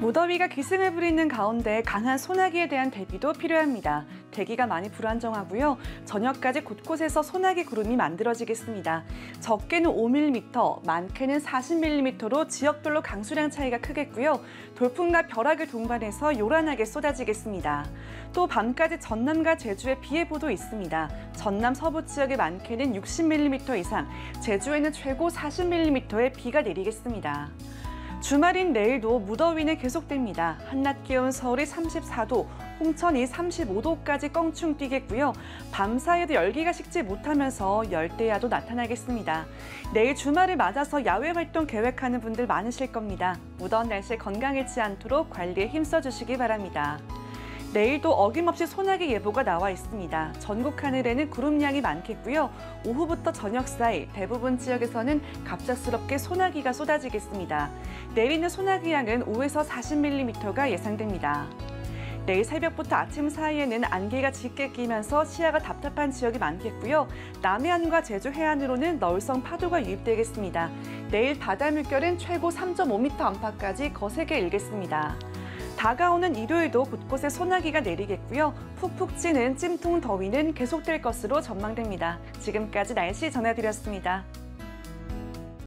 무더위가 기승을 부리는 가운데 강한 소나기에 대한 대비도 필요합니다. 대기가 많이 불안정하고요. 저녁까지 곳곳에서 소나기 구름이 만들어지겠습니다. 적게는 5mm, 많게는 40mm로 지역별로 강수량 차이가 크겠고요. 돌풍과 벼락을 동반해서 요란하게 쏟아지겠습니다. 또 밤까지 전남과 제주에 비 예보도 있습니다. 전남 서부 지역에 많게는 60mm 이상, 제주에는 최고 40mm의 비가 내리겠습니다. 주말인 내일도 무더위는 계속됩니다. 한낮 기온 서울이 34도, 홍천이 35도까지 껑충 뛰겠고요. 밤 사이에도 열기가 식지 못하면서 열대야도 나타나겠습니다. 내일 주말을 맞아서 야외 활동 계획하는 분들 많으실 겁니다. 무더운 날씨에 건강 잃지 않도록 관리에 힘써 주시기 바랍니다. 내일도 어김없이 소나기 예보가 나와 있습니다. 전국 하늘에는 구름량이 많겠고요. 오후부터 저녁 사이 대부분 지역에서는 갑작스럽게 소나기가 쏟아지겠습니다. 내리는 소나기 양은 5에서 40mm가 예상됩니다. 내일 새벽부터 아침 사이에는 안개가 짙게 끼면서 시야가 답답한 지역이 많겠고요. 남해안과 제주 해안으로는 너울성 파도가 유입되겠습니다. 내일 바다 물결은 최고 3.5m 안팎까지 거세게 일겠습니다. 다가오는 일요일도 곳곳에 소나기가 내리겠고요. 푹푹 찌는 찜통 더위는 계속될 것으로 전망됩니다. 지금까지 날씨 전해드렸습니다.